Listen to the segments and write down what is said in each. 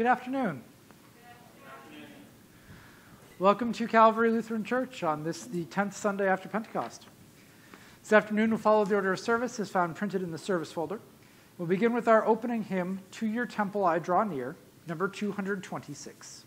Good afternoon. Welcome to Calvary Lutheran Church on this, the 10th Sunday after Pentecost. This afternoon, we'll follow the order of service as found printed in the service folder. We'll begin with our opening hymn, To Your Temple I Draw Near, number 226.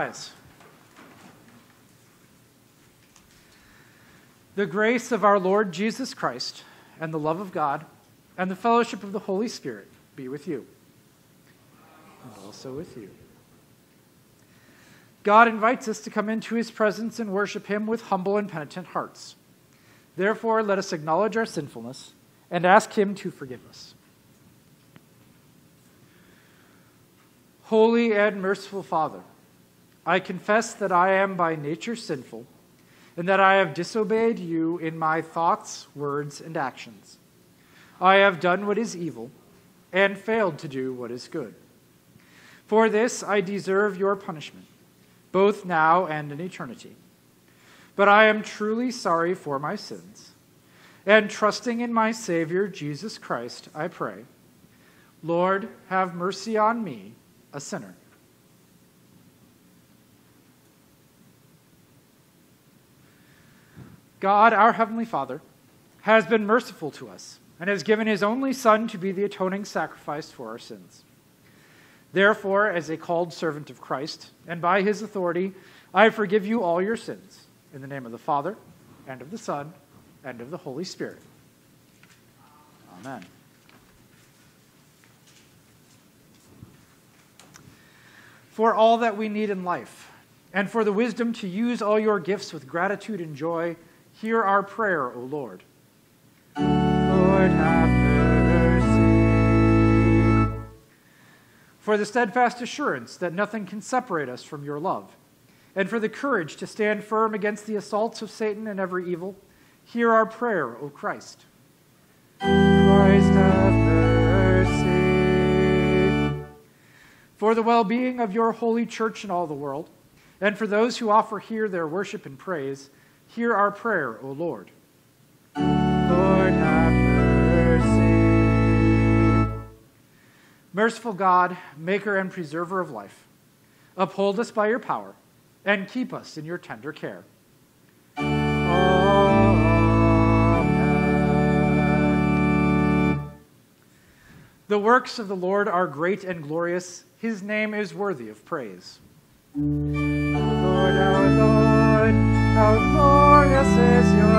Rise. The grace of our Lord Jesus Christ, and the love of God, and the fellowship of the Holy Spirit be with you, and also with you. God invites us to come into his presence and worship him with humble and penitent hearts. Therefore, let us acknowledge our sinfulness and ask him to forgive us. Holy and merciful Father, I confess that I am by nature sinful, and that I have disobeyed you in my thoughts, words, and actions. I have done what is evil, and failed to do what is good. For this I deserve your punishment, both now and in eternity. But I am truly sorry for my sins, and trusting in my Savior, Jesus Christ, I pray, Lord, have mercy on me, a sinner. God, our Heavenly Father, has been merciful to us and has given his only Son to be the atoning sacrifice for our sins. Therefore, as a called servant of Christ, and by his authority, I forgive you all your sins, in the name of the Father, and of the Son, and of the Holy Spirit. Amen. For all that we need in life, and for the wisdom to use all your gifts with gratitude and joy, Hear our prayer, O Lord. Lord, have mercy. For the steadfast assurance that nothing can separate us from your love, and for the courage to stand firm against the assaults of Satan and every evil, hear our prayer, O Christ. Christ, have mercy. for the well being of your holy church in all the world, and for those who offer here their worship and praise, hear our prayer, O Lord. Lord, have mercy. Merciful God, maker and preserver of life, uphold us by your power and keep us in your tender care. Amen. The works of the Lord are great and glorious. His name is worthy of praise. Lord, our Lord, how glorious is your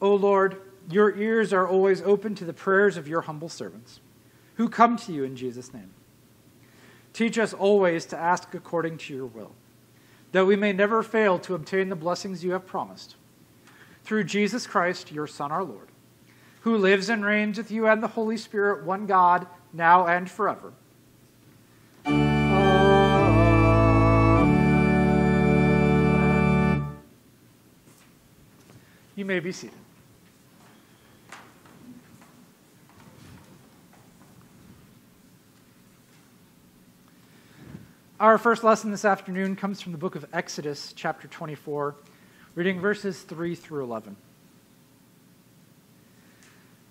O Lord, your ears are always open to the prayers of your humble servants, who come to you in Jesus' name. Teach us always to ask according to your will, that we may never fail to obtain the blessings you have promised. Through Jesus Christ, your Son, our Lord, who lives and reigns with you and the Holy Spirit, one God, now and forever. You may be seated. Our first lesson this afternoon comes from the book of Exodus, chapter 24, reading verses 3 through 11.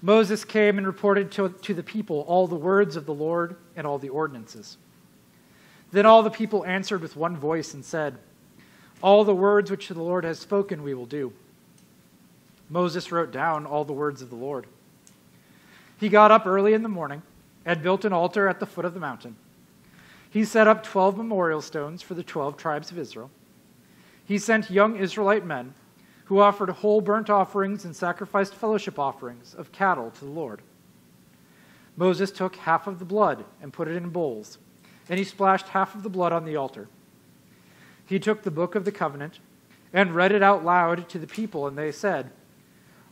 Moses came and reported to, to the people all the words of the Lord and all the ordinances. Then all the people answered with one voice and said, All the words which the Lord has spoken we will do. Moses wrote down all the words of the Lord. He got up early in the morning and built an altar at the foot of the mountain. He set up 12 memorial stones for the 12 tribes of Israel. He sent young Israelite men who offered whole burnt offerings and sacrificed fellowship offerings of cattle to the Lord. Moses took half of the blood and put it in bowls, and he splashed half of the blood on the altar. He took the book of the covenant and read it out loud to the people, and they said,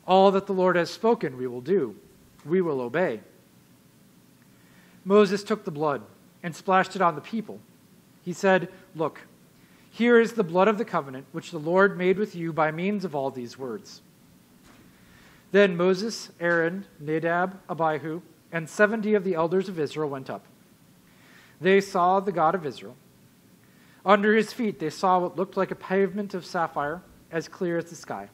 All that the Lord has spoken we will do, we will obey. Moses took the blood and splashed it on the people. He said, Look, here is the blood of the covenant which the Lord made with you by means of all these words. Then Moses, Aaron, Nadab, Abihu, and seventy of the elders of Israel went up. They saw the God of Israel. Under his feet they saw what looked like a pavement of sapphire, as clear as the sky.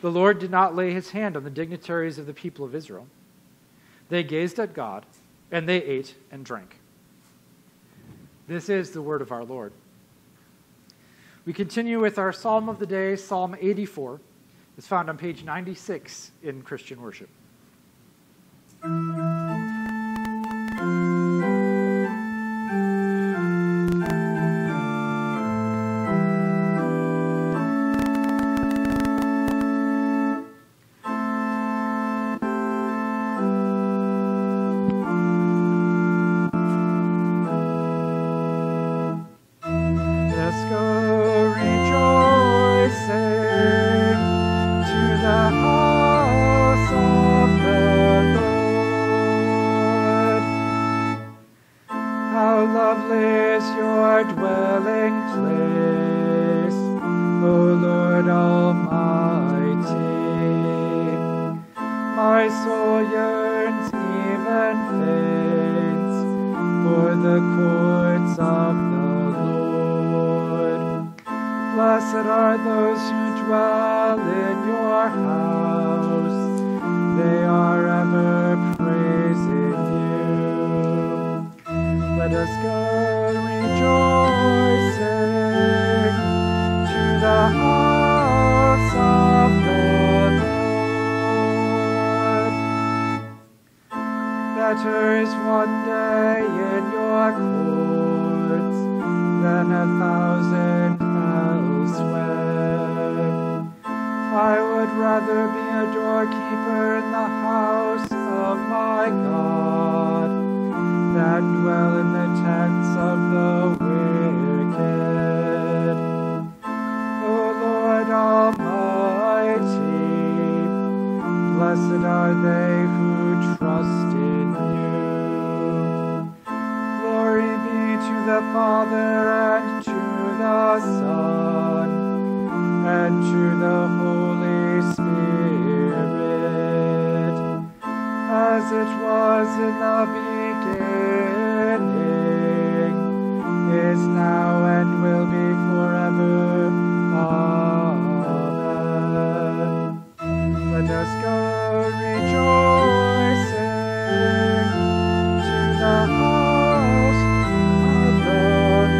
The Lord did not lay his hand on the dignitaries of the people of Israel. They gazed at God and they ate and drank. This is the word of our Lord. We continue with our psalm of the day, Psalm 84. It's found on page 96 in Christian worship. Almighty. My soul yearns, even faints, for the courts of the Lord. Blessed are those who dwell us go rejoicing to the house of the Lord.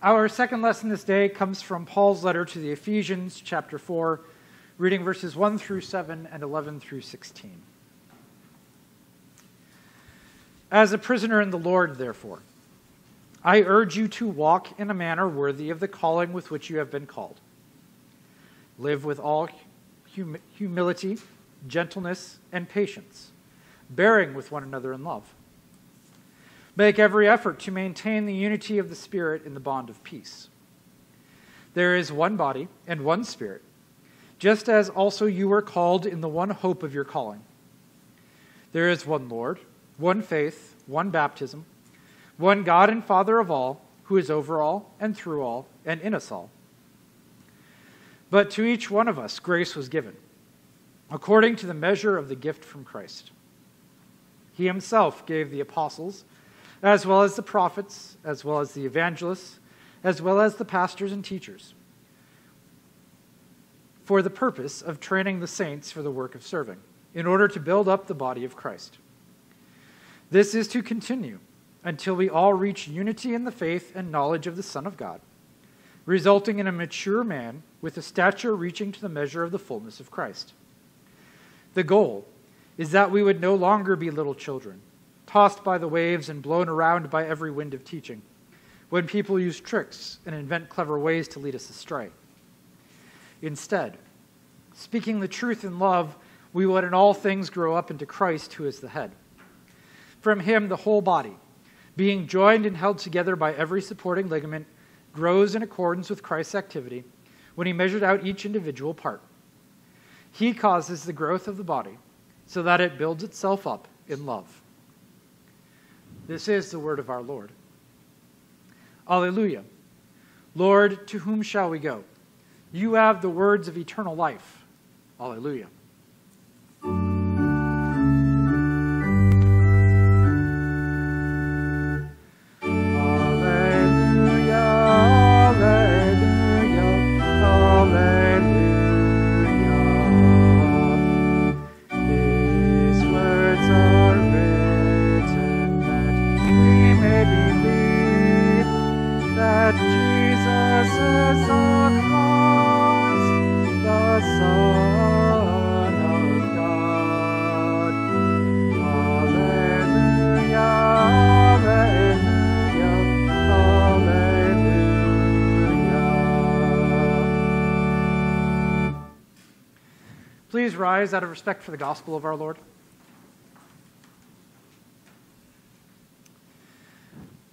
Our second lesson this day comes from Paul's letter to the Ephesians, chapter 4, reading verses 1 through 7 and 11 through 16. As a prisoner in the Lord, therefore, I urge you to walk in a manner worthy of the calling with which you have been called. Live with all hum- humility, gentleness, and patience, bearing with one another in love. Make every effort to maintain the unity of the Spirit in the bond of peace. There is one body and one Spirit, just as also you were called in the one hope of your calling. There is one Lord, one faith, one baptism, one God and Father of all, who is over all and through all and in us all. But to each one of us grace was given, according to the measure of the gift from Christ. He himself gave the apostles, as well as the prophets, as well as the evangelists, as well as the pastors and teachers, for the purpose of training the saints for the work of serving, in order to build up the body of Christ. This is to continue until we all reach unity in the faith and knowledge of the Son of God, resulting in a mature man with a stature reaching to the measure of the fullness of Christ. The goal is that we would no longer be little children, tossed by the waves and blown around by every wind of teaching, when people use tricks and invent clever ways to lead us astray. Instead, speaking the truth in love, we would in all things grow up into Christ, who is the head. From him, the whole body, being joined and held together by every supporting ligament, grows in accordance with Christ's activity when he measured out each individual part. He causes the growth of the body so that it builds itself up in love. This is the word of our Lord. Alleluia. Lord, to whom shall we go? You have the words of eternal life. Alleluia. Rise out of respect for the gospel of our Lord.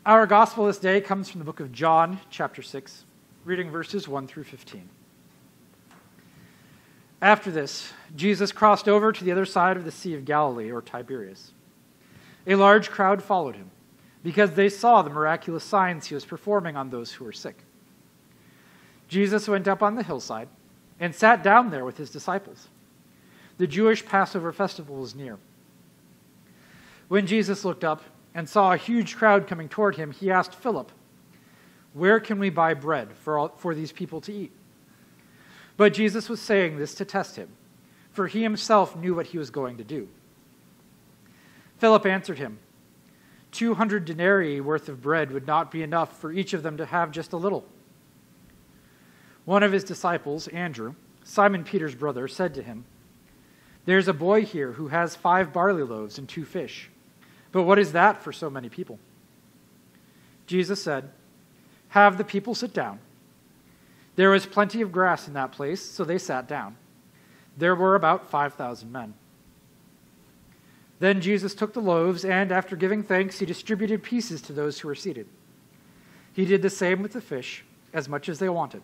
Our gospel this day comes from the book of John, chapter 6, reading verses 1 through 15. After this, Jesus crossed over to the other side of the Sea of Galilee, or Tiberias. A large crowd followed him because they saw the miraculous signs he was performing on those who were sick. Jesus went up on the hillside and sat down there with his disciples. The Jewish Passover festival was near. When Jesus looked up and saw a huge crowd coming toward him, he asked Philip, Where can we buy bread for, all, for these people to eat? But Jesus was saying this to test him, for he himself knew what he was going to do. Philip answered him, Two hundred denarii worth of bread would not be enough for each of them to have just a little. One of his disciples, Andrew, Simon Peter's brother, said to him, There's a boy here who has five barley loaves and two fish. But what is that for so many people? Jesus said, Have the people sit down. There was plenty of grass in that place, so they sat down. There were about 5,000 men. Then Jesus took the loaves, and after giving thanks, he distributed pieces to those who were seated. He did the same with the fish, as much as they wanted.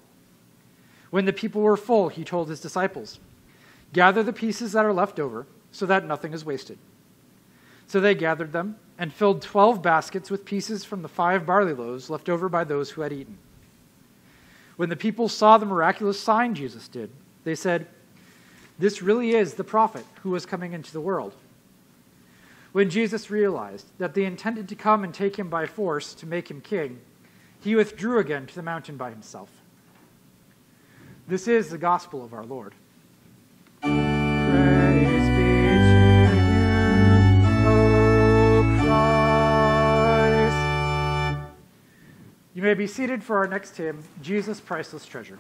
When the people were full, he told his disciples, Gather the pieces that are left over, so that nothing is wasted. So they gathered them and filled twelve baskets with pieces from the five barley loaves left over by those who had eaten. When the people saw the miraculous sign Jesus did, they said, This really is the prophet who was coming into the world. When Jesus realized that they intended to come and take him by force to make him king, he withdrew again to the mountain by himself. This is the gospel of our Lord. You may be seated for our next hymn, Jesus Priceless Treasure.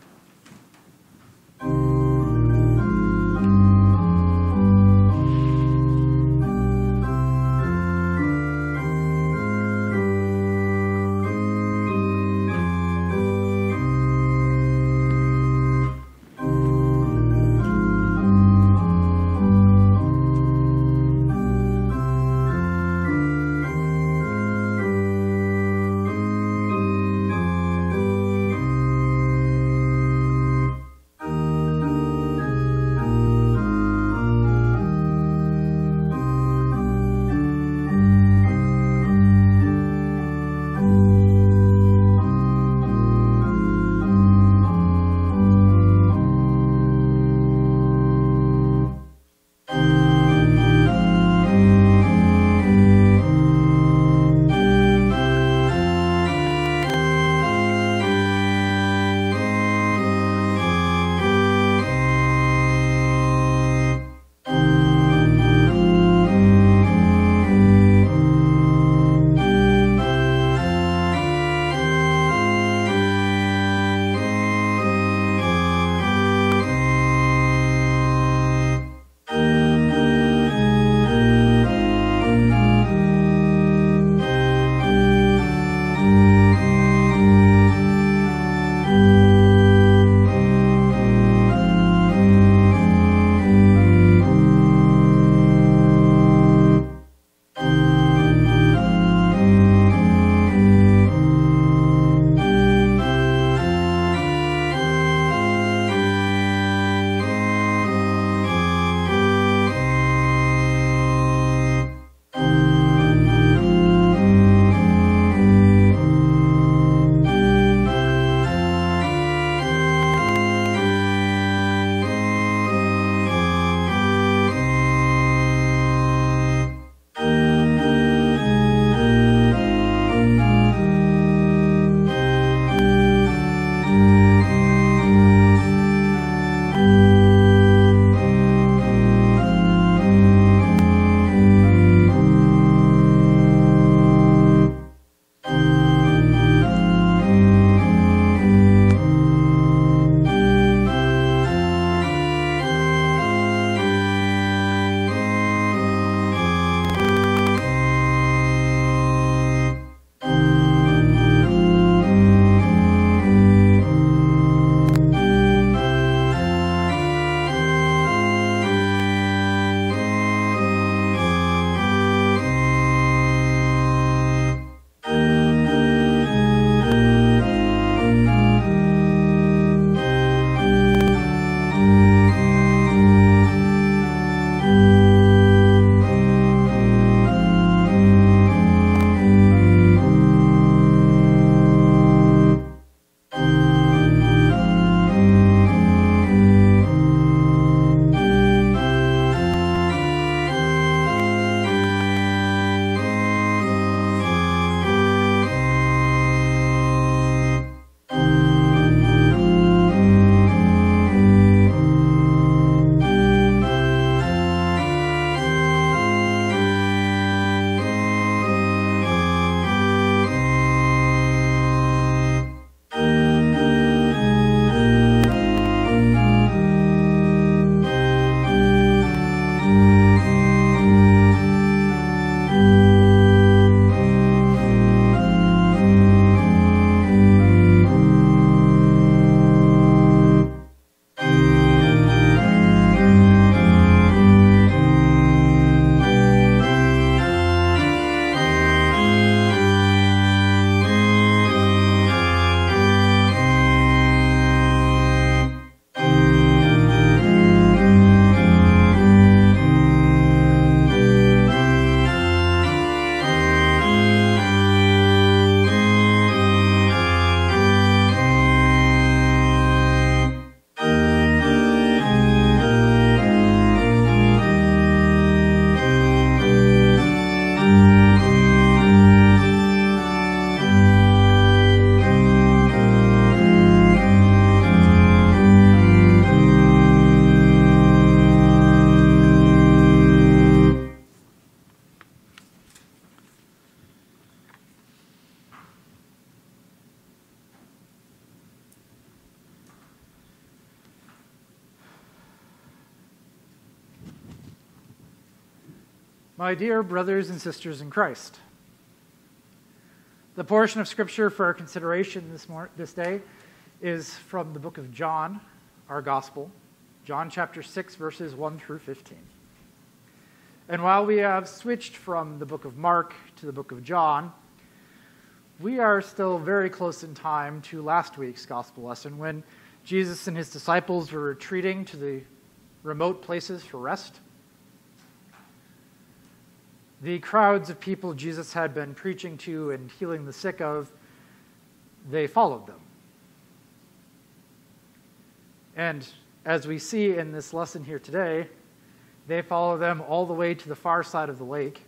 My dear brothers and sisters in Christ, the portion of Scripture for our consideration this, mor- this day is from the book of John, our Gospel, John chapter 6, verses 1 through 15. And while we have switched from the book of Mark to the book of John, we are still very close in time to last week's Gospel lesson when Jesus and his disciples were retreating to the remote places for rest the crowds of people Jesus had been preaching to and healing the sick of, they followed them. And as we see in this lesson here today, they follow them all the way to the far side of the lake.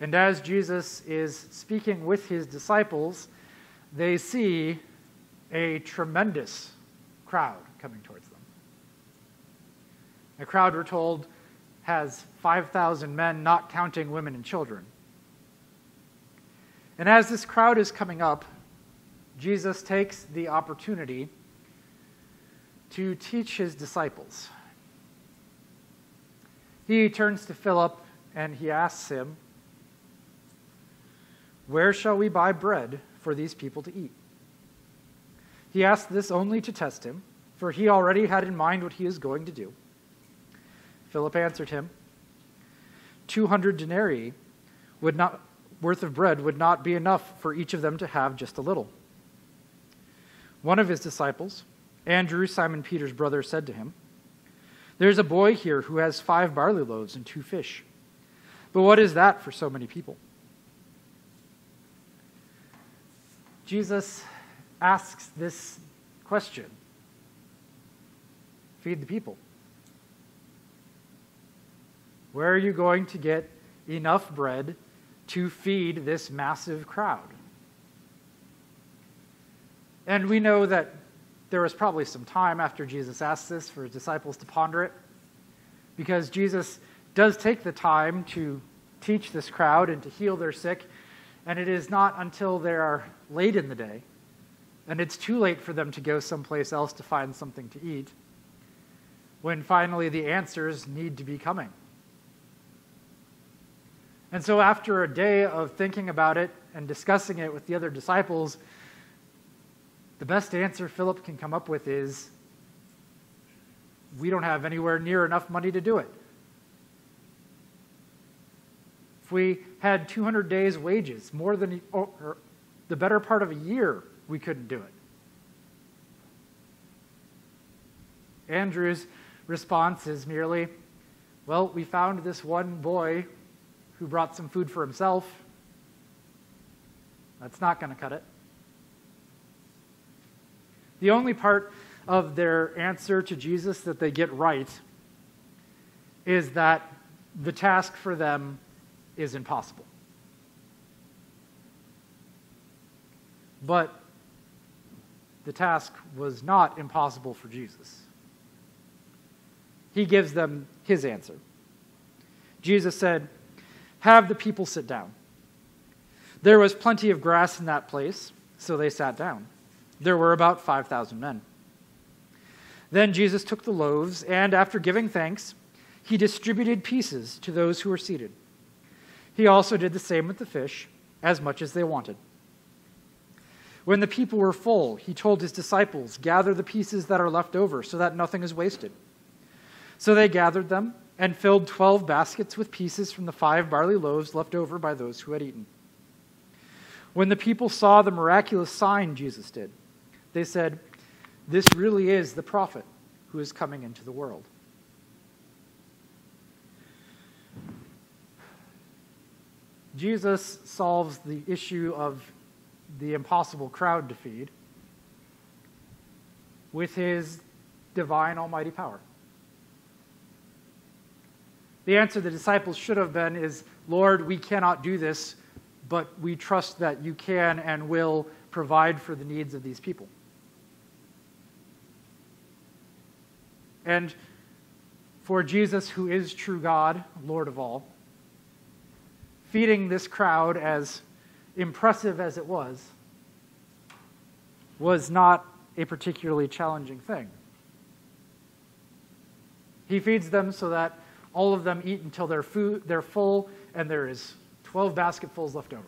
And as Jesus is speaking with his disciples, they see a tremendous crowd coming towards them. A crowd, we're told, has 5,000 men, not counting women and children. And as this crowd is coming up, Jesus takes the opportunity to teach his disciples. He turns to Philip and he asks him, Where shall we buy bread for these people to eat? He asked this only to test him, for he already had in mind what he is going to do. Philip answered him, 200 denarii would not, worth of bread would not be enough for each of them to have just a little. One of his disciples, Andrew, Simon Peter's brother, said to him, There's a boy here who has five barley loaves and two fish. But what is that for so many people? Jesus asks this question Feed the people. Where are you going to get enough bread to feed this massive crowd? And we know that there was probably some time after Jesus asked this for his disciples to ponder it, because Jesus does take the time to teach this crowd and to heal their sick, and it is not until they are late in the day, and it's too late for them to go someplace else to find something to eat, when finally the answers need to be coming. And so, after a day of thinking about it and discussing it with the other disciples, the best answer Philip can come up with is we don't have anywhere near enough money to do it. If we had 200 days' wages, more than oh, or the better part of a year, we couldn't do it. Andrew's response is merely, well, we found this one boy who brought some food for himself. That's not going to cut it. The only part of their answer to Jesus that they get right is that the task for them is impossible. But the task was not impossible for Jesus. He gives them his answer. Jesus said, have the people sit down. There was plenty of grass in that place, so they sat down. There were about 5,000 men. Then Jesus took the loaves, and after giving thanks, he distributed pieces to those who were seated. He also did the same with the fish, as much as they wanted. When the people were full, he told his disciples, Gather the pieces that are left over, so that nothing is wasted. So they gathered them and filled twelve baskets with pieces from the five barley loaves left over by those who had eaten. When the people saw the miraculous sign Jesus did, they said, This really is the prophet who is coming into the world. Jesus solves the issue of the impossible crowd to feed with his divine almighty power. The answer the disciples should have been is, Lord, we cannot do this, but we trust that you can and will provide for the needs of these people. And for Jesus, who is true God, Lord of all, feeding this crowd, as impressive as it was, was not a particularly challenging thing. He feeds them so that all of them eat until they're, food, they're full and there is 12 basketfuls left over.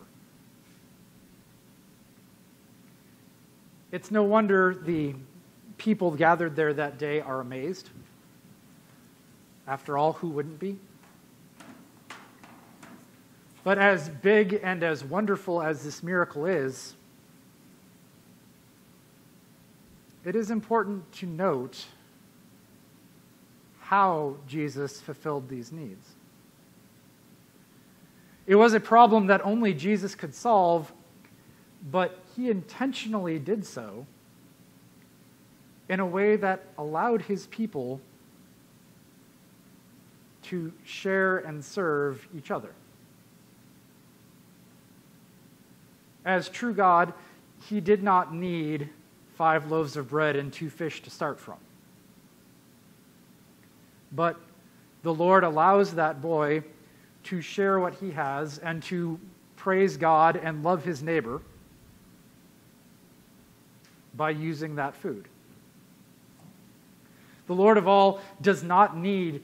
It's no wonder the people gathered there that day are amazed. After all, who wouldn't be? But as big and as wonderful as this miracle is, it is important to note how Jesus fulfilled these needs. It was a problem that only Jesus could solve, but he intentionally did so in a way that allowed his people to share and serve each other. As true God, he did not need five loaves of bread and two fish to start from. But the Lord allows that boy to share what he has and to praise God and love his neighbor by using that food. The Lord of all does not need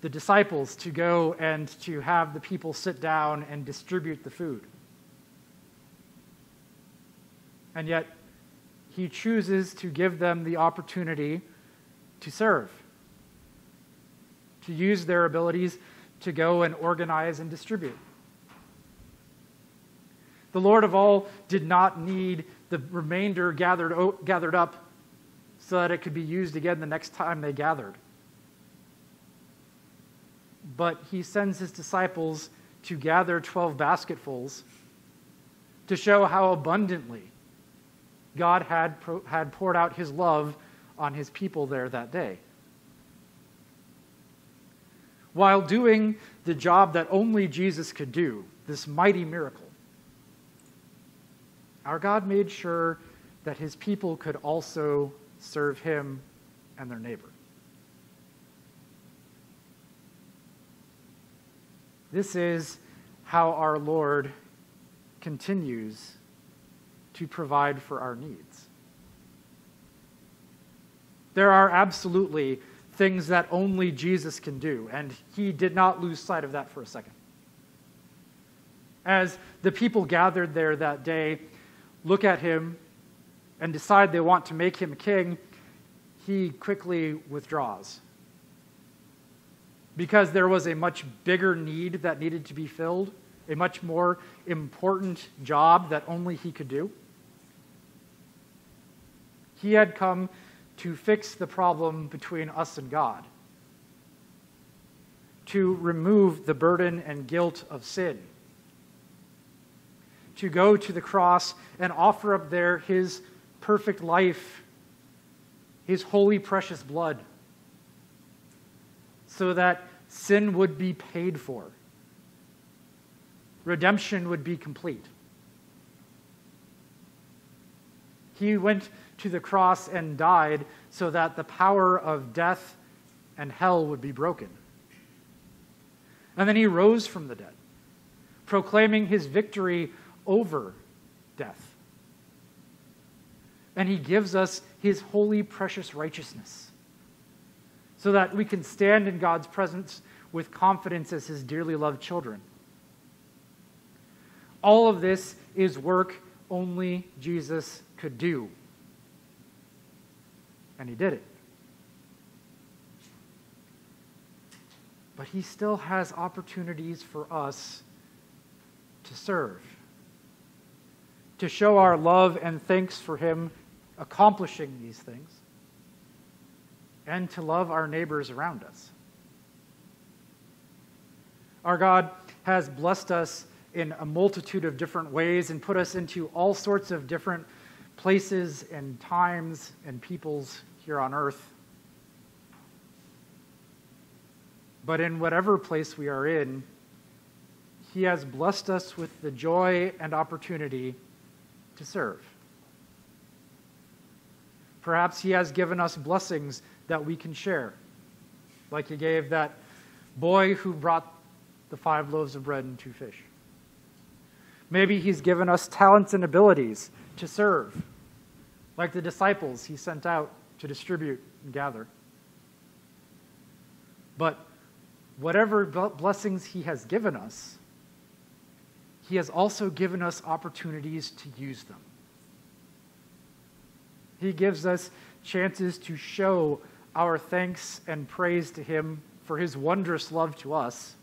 the disciples to go and to have the people sit down and distribute the food. And yet, he chooses to give them the opportunity to serve, to use their abilities to go and organize and distribute. The Lord of all did not need the remainder gathered, gathered up so that it could be used again the next time they gathered. But he sends his disciples to gather 12 basketfuls to show how abundantly God had, had poured out his love on his people there that day. While doing the job that only Jesus could do, this mighty miracle, our God made sure that his people could also serve him and their neighbor. This is how our Lord continues to provide for our needs. There are absolutely things that only Jesus can do, and he did not lose sight of that for a second. As the people gathered there that day look at him and decide they want to make him king, he quickly withdraws. Because there was a much bigger need that needed to be filled, a much more important job that only he could do. He had come to fix the problem between us and God, to remove the burden and guilt of sin, to go to the cross and offer up there his perfect life, his holy, precious blood, so that sin would be paid for, redemption would be complete. He went to the cross and died so that the power of death and hell would be broken. And then he rose from the dead, proclaiming his victory over death. And he gives us his holy, precious righteousness so that we can stand in God's presence with confidence as his dearly loved children. All of this is work only Jesus could do. And he did it. But he still has opportunities for us to serve, to show our love and thanks for him accomplishing these things, and to love our neighbors around us. Our God has blessed us in a multitude of different ways and put us into all sorts of different places and times and peoples here on earth. But in whatever place we are in, He has blessed us with the joy and opportunity to serve. Perhaps He has given us blessings that we can share, like He gave that boy who brought the five loaves of bread and two fish. Maybe He's given us talents and abilities to serve, like the disciples He sent out to distribute and gather. But whatever blessings He has given us, He has also given us opportunities to use them. He gives us chances to show our thanks and praise to Him for His wondrous love to us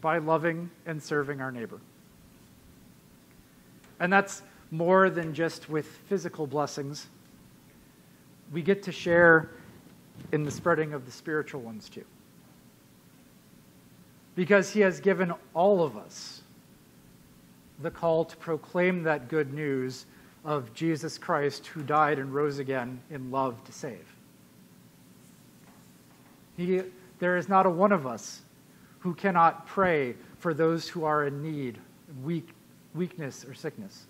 by loving and serving our neighbor. And that's more than just with physical blessings. We get to share in the spreading of the spiritual ones too. Because he has given all of us the call to proclaim that good news of Jesus Christ who died and rose again in love to save. He, there is not a one of us who cannot pray for those who are in need, weak, weakness, or sickness.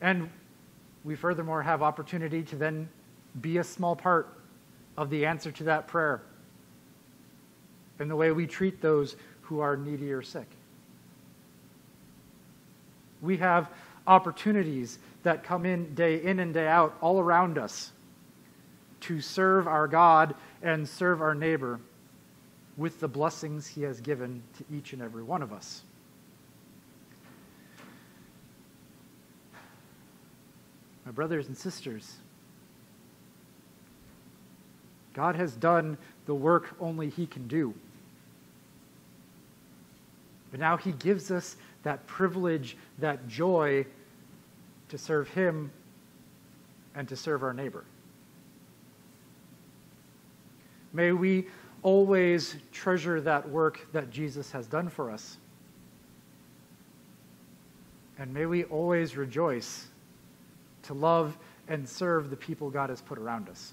And we furthermore have opportunity to then be a small part of the answer to that prayer in the way we treat those who are needy or sick. We have opportunities that come in day in and day out all around us to serve our God and serve our neighbor with the blessings he has given to each and every one of us. My brothers and sisters, God has done the work only he can do. But now he gives us that privilege, that joy to serve him and to serve our neighbor. May we always treasure that work that Jesus has done for us. And may we always rejoice to love and serve the people God has put around us.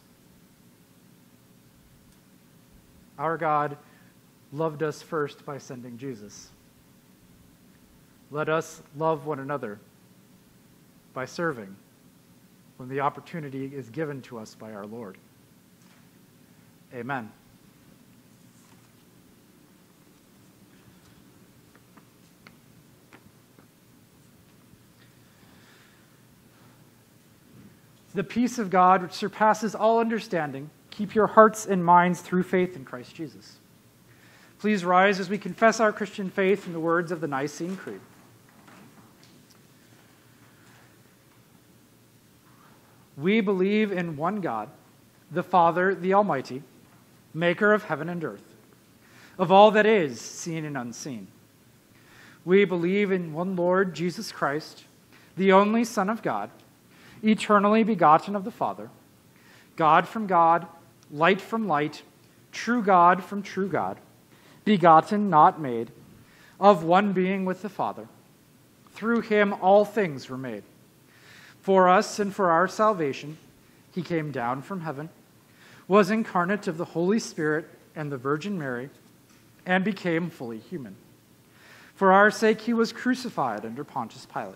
Our God loved us first by sending Jesus. Let us love one another by serving when the opportunity is given to us by our Lord. Amen. The peace of God, which surpasses all understanding, keep your hearts and minds through faith in Christ Jesus. Please rise as we confess our Christian faith in the words of the Nicene Creed. We believe in one God, the Father, the Almighty, maker of heaven and earth, of all that is seen and unseen. We believe in one Lord, Jesus Christ, the only Son of God eternally begotten of the Father, God from God, light from light, true God from true God, begotten, not made, of one being with the Father. Through him all things were made. For us and for our salvation, he came down from heaven, was incarnate of the Holy Spirit and the Virgin Mary, and became fully human. For our sake, he was crucified under Pontius Pilate.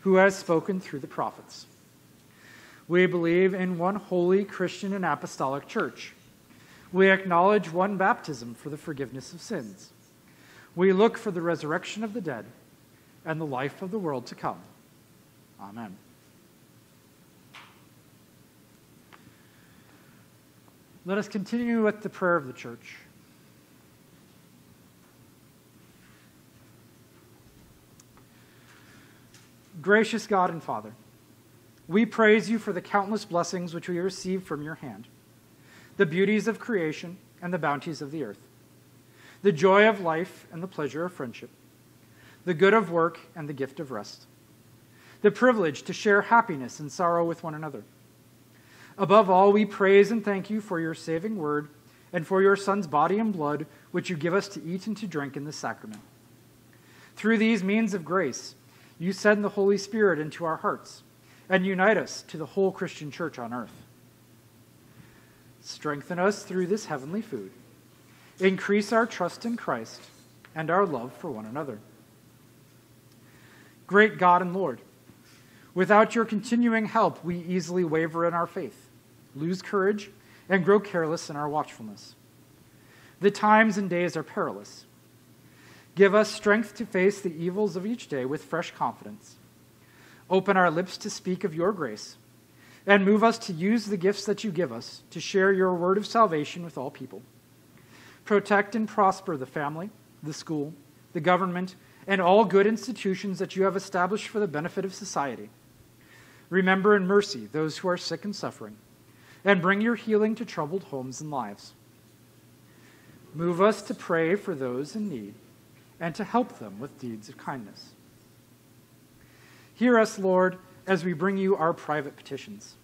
who has spoken through the prophets. We believe in one holy Christian and apostolic church. We acknowledge one baptism for the forgiveness of sins. We look for the resurrection of the dead and the life of the world to come. Amen. Let us continue with the prayer of the church. Gracious God and Father, we praise you for the countless blessings which we receive from your hand, the beauties of creation and the bounties of the earth, the joy of life and the pleasure of friendship, the good of work and the gift of rest, the privilege to share happiness and sorrow with one another. Above all, we praise and thank you for your saving word and for your Son's body and blood, which you give us to eat and to drink in the sacrament. Through these means of grace, you send the Holy Spirit into our hearts and unite us to the whole Christian church on earth. strengthen us through this heavenly food. Increase our trust in Christ and our love for one another. Great God and Lord, without your continuing help, we easily waver in our faith, lose courage, and grow careless in our watchfulness. The times and days are perilous. Give us strength to face the evils of each day with fresh confidence. Open our lips to speak of your grace, and move us to use the gifts that you give us to share your word of salvation with all people. Protect and prosper the family, the school, the government, and all good institutions that you have established for the benefit of society. Remember in mercy those who are sick and suffering, and bring your healing to troubled homes and lives. Move us to pray for those in need and to help them with deeds of kindness. Hear us, Lord, as we bring you our private petitions.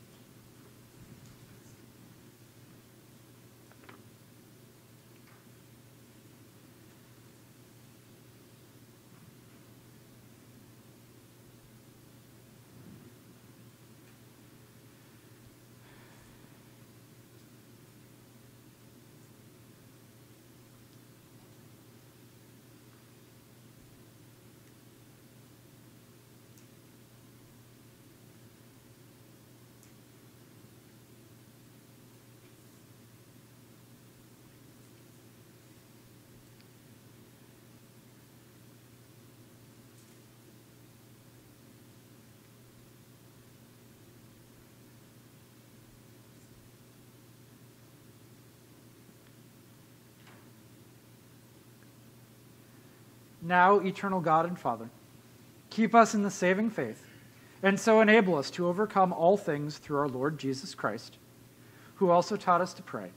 Now, eternal God and Father, keep us in the saving faith, and so enable us to overcome all things through our Lord Jesus Christ, who also taught us to pray.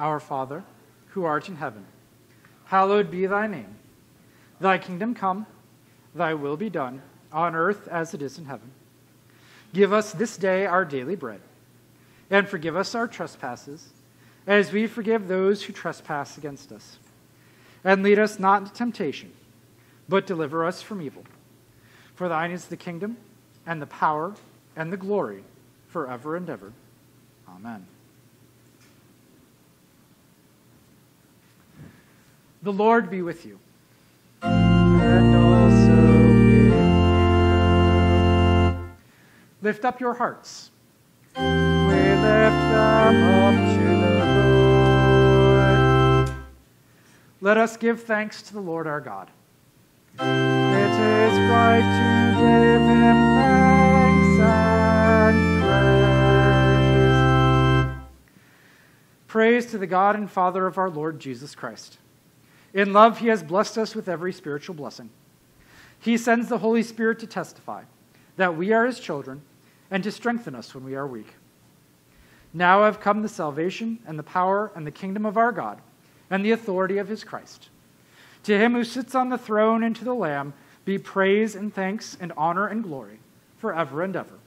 Our Father, who art in heaven, hallowed be thy name. Thy kingdom come, thy will be done, on earth as it is in heaven. Give us this day our daily bread, and forgive us our trespasses, as we forgive those who trespass against us and lead us not into temptation, but deliver us from evil. For thine is the kingdom, and the power, and the glory, forever and ever. Amen. The Lord be with you. And also with you. Lift up your hearts. We lift them up Let us give thanks to the Lord our God. It is right to give him thanks and praise. Praise to the God and Father of our Lord Jesus Christ. In love, he has blessed us with every spiritual blessing. He sends the Holy Spirit to testify that we are his children and to strengthen us when we are weak. Now have come the salvation and the power and the kingdom of our God and the authority of his Christ. To him who sits on the throne and to the Lamb be praise and thanks and honor and glory forever and ever.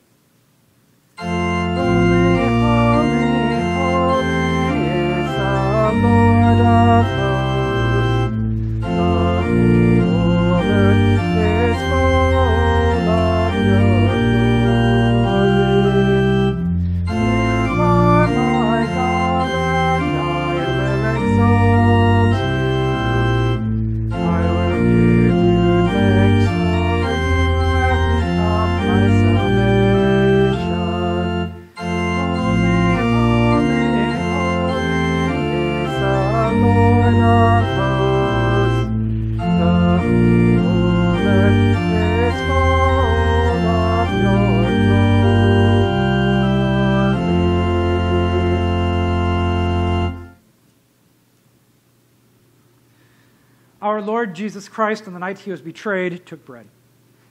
Lord Jesus Christ, on the night he was betrayed, took bread.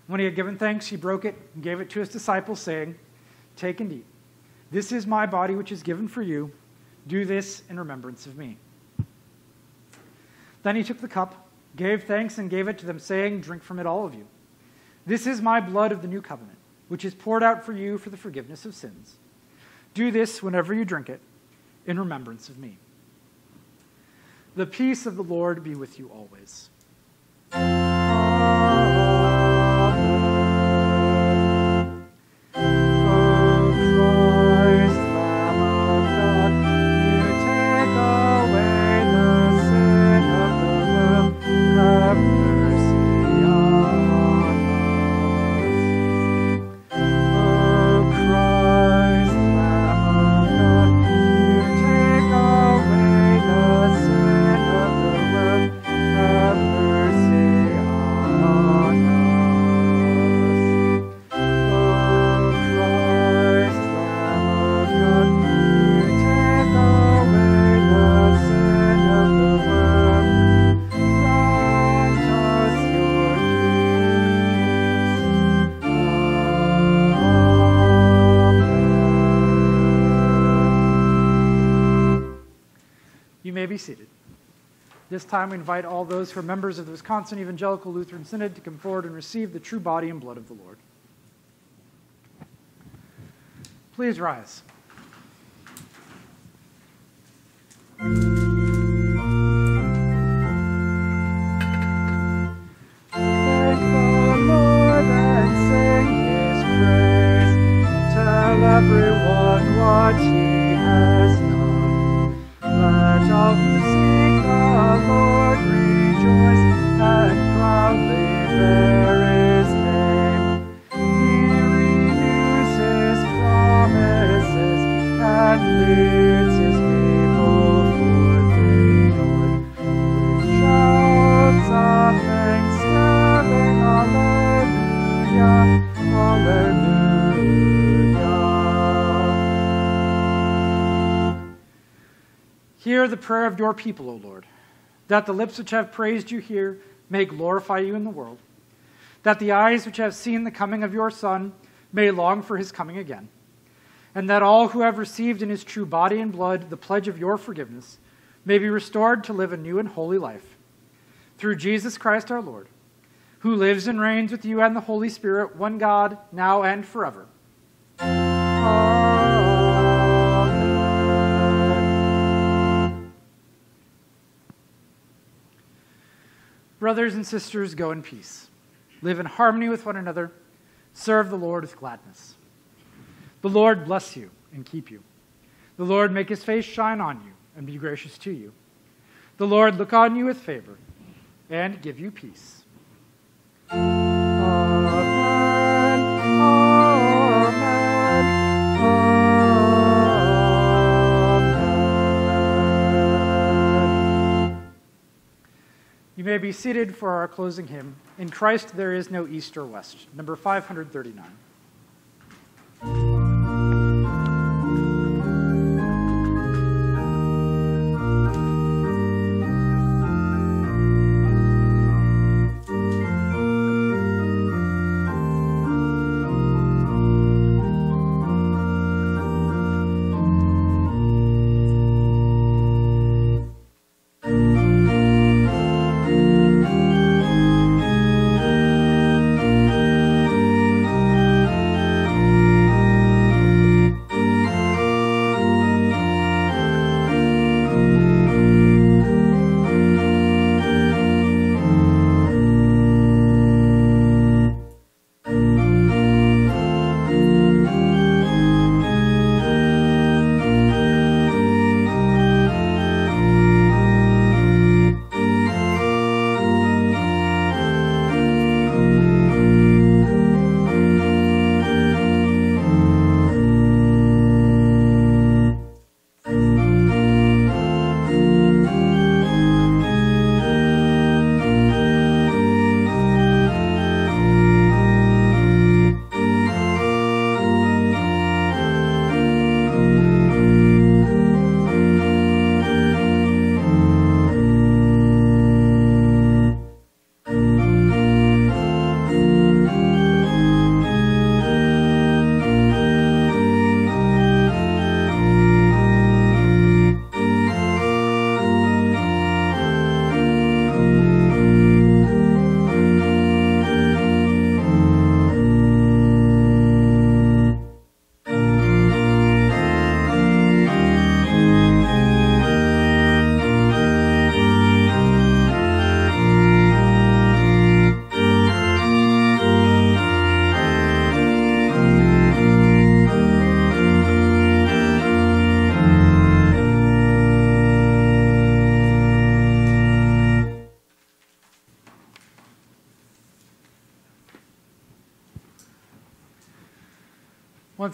When he had given thanks, he broke it and gave it to his disciples, saying, Take and eat. This is my body, which is given for you. Do this in remembrance of me. Then he took the cup, gave thanks, and gave it to them, saying, Drink from it, all of you. This is my blood of the new covenant, which is poured out for you for the forgiveness of sins. Do this whenever you drink it, in remembrance of me. The peace of the Lord be with you always. Amen. O time we invite all those who are members of the Wisconsin Evangelical Lutheran Synod to come forward and receive the true body and blood of the Lord. Please rise. Prayer of your people, O Lord, that the lips which have praised you here may glorify you in the world, that the eyes which have seen the coming of your Son may long for his coming again, and that all who have received in his true body and blood the pledge of your forgiveness may be restored to live a new and holy life. Through Jesus Christ our Lord, who lives and reigns with you and the Holy Spirit, one God, now and forever. Amen. Brothers and sisters, go in peace. Live in harmony with one another. Serve the Lord with gladness. The Lord bless you and keep you. The Lord make his face shine on you and be gracious to you. The Lord look on you with favor and give you peace. Seated for our closing hymn. In Christ there is no east or west. Number 539.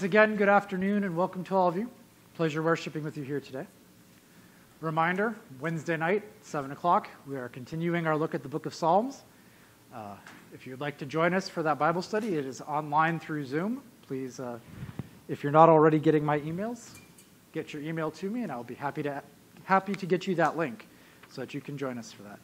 Again, good afternoon and welcome to all of you. Pleasure worshiping with you here today. Reminder Wednesday night, 7 o'clock, we are continuing our look at the book of Psalms. Uh, if you'd like to join us for that Bible study, it is online through Zoom. Please, uh, if you're not already getting my emails, get your email to me and I'll be happy to, happy to get you that link so that you can join us for that.